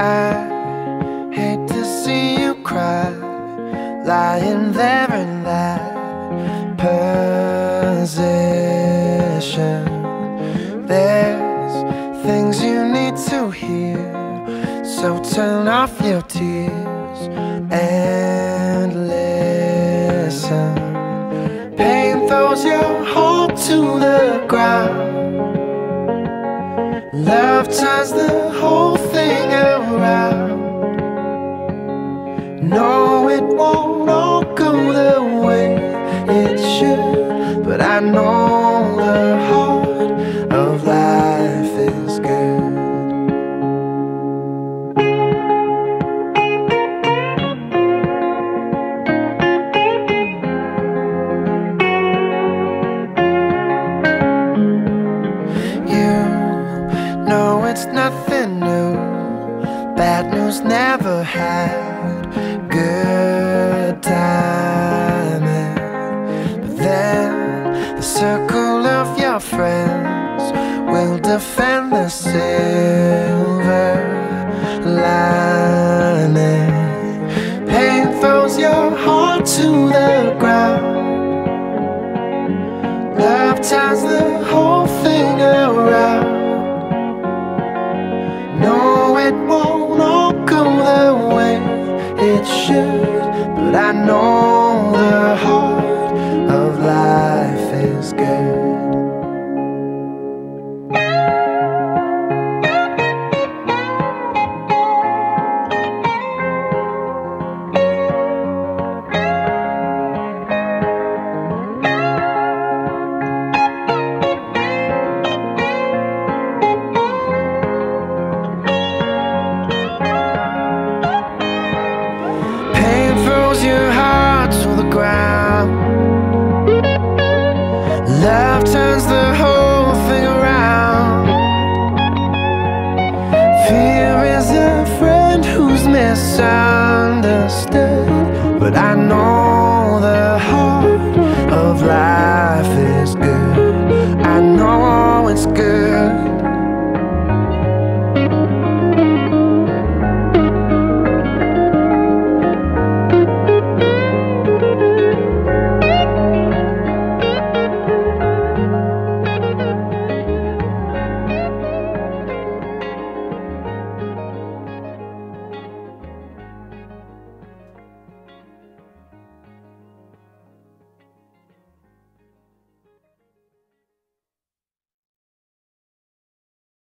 I hate to see you cry, lying there in that position. There's things you need to hear, so turn off your tears and listen. Pain throws your heart to the ground. Love turns the whole thing around. No, it won't all go the way it should, but I know it's nothing new. Bad news never had good timing. But then the circle of your friends will defend the silver lining. Pain throws your heart to the ground. Love turns the whole thing around. But I know Love turns the whole thing around. Fear is a friend who's misunderstood. But I know the heart of life is good. I know it's good.